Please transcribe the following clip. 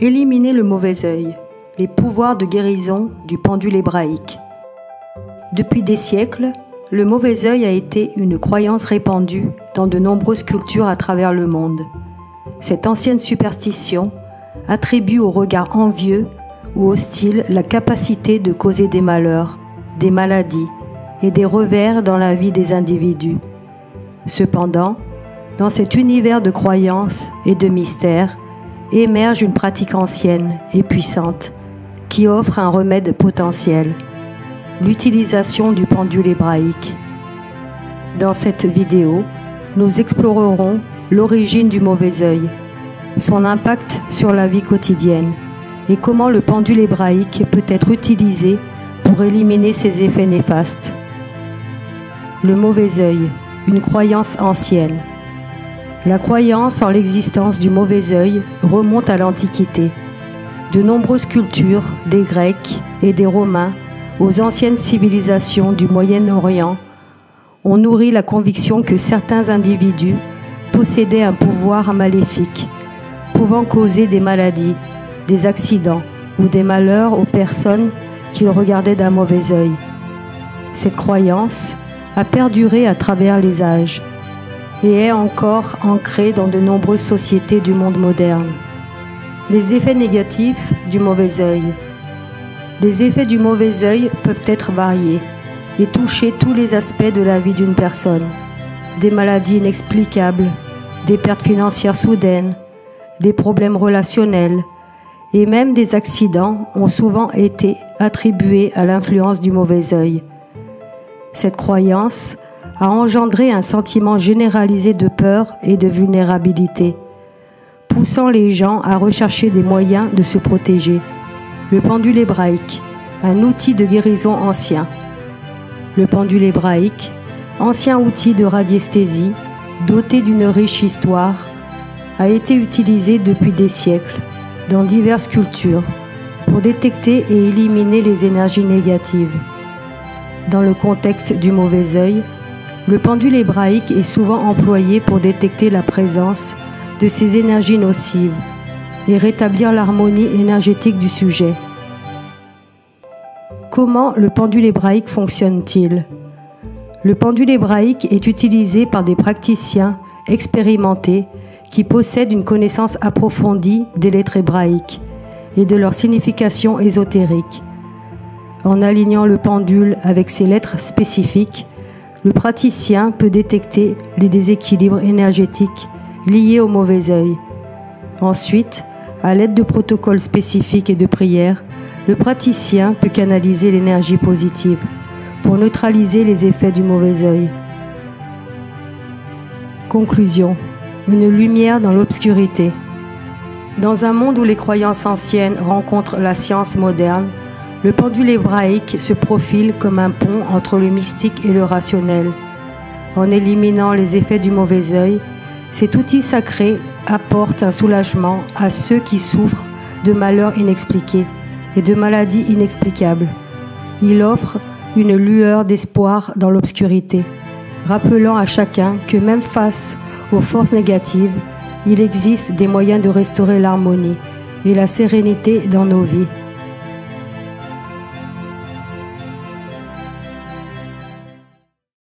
Éliminer le mauvais œil. Les pouvoirs de guérison du pendule hébraïque. Depuis des siècles, le mauvais œil a été une croyance répandue dans de nombreuses cultures à travers le monde. Cette ancienne superstition attribue au regard envieux ou hostile la capacité de causer des malheurs, des maladies et des revers dans la vie des individus. Cependant, dans cet univers de croyances et de mystères, émerge une pratique ancienne et puissante qui offre un remède potentiel, l'utilisation du pendule hébraïque. Dans cette vidéo, nous explorerons l'origine du mauvais œil, son impact sur la vie quotidienne et comment le pendule hébraïque peut être utilisé pour éliminer ses effets néfastes. Le mauvais œil, une croyance ancienne. La croyance en l'existence du mauvais œil remonte à l'Antiquité. De nombreuses cultures, des Grecs et des Romains aux anciennes civilisations du Moyen-Orient, ont nourri la conviction que certains individus possédaient un pouvoir maléfique, pouvant causer des maladies, des accidents ou des malheurs aux personnes qu'ils regardaient d'un mauvais œil. Cette croyance a perduré à travers les âges et est encore ancrée dans de nombreuses sociétés du monde moderne. Les effets négatifs du mauvais œil. Les effets du mauvais œil peuvent être variés et toucher tous les aspects de la vie d'une personne. Des maladies inexplicables, des pertes financières soudaines, des problèmes relationnels et même des accidents ont souvent été attribués à l'influence du mauvais œil. Cette croyance a engendré un sentiment généralisé de peur et de vulnérabilité, poussant les gens à rechercher des moyens de se protéger. Le pendule hébraïque, un outil de guérison ancien. Le pendule hébraïque, ancien outil de radiesthésie, doté d'une riche histoire, a été utilisé depuis des siècles dans diverses cultures pour détecter et éliminer les énergies négatives. Dans le contexte du mauvais œil, le pendule hébraïque est souvent employé pour détecter la présence de ces énergies nocives et rétablir l'harmonie énergétique du sujet. Comment le pendule hébraïque fonctionne-t-il? Le pendule hébraïque est utilisé par des praticiens expérimentés qui possèdent une connaissance approfondie des lettres hébraïques et de leur signification ésotérique. En alignant le pendule avec ses lettres spécifiques, le praticien peut détecter les déséquilibres énergétiques liés au mauvais œil. Ensuite, à l'aide de protocoles spécifiques et de prières, le praticien peut canaliser l'énergie positive pour neutraliser les effets du mauvais œil. Conclusion. Une lumière dans l'obscurité. Dans un monde où les croyances anciennes rencontrent la science moderne, le pendule hébraïque se profile comme un pont entre le mystique et le rationnel. En éliminant les effets du mauvais œil, cet outil sacré apporte un soulagement à ceux qui souffrent de malheurs inexpliqués et de maladies inexplicables. Il offre une lueur d'espoir dans l'obscurité, rappelant à chacun que même face aux forces négatives, il existe des moyens de restaurer l'harmonie et la sérénité dans nos vies.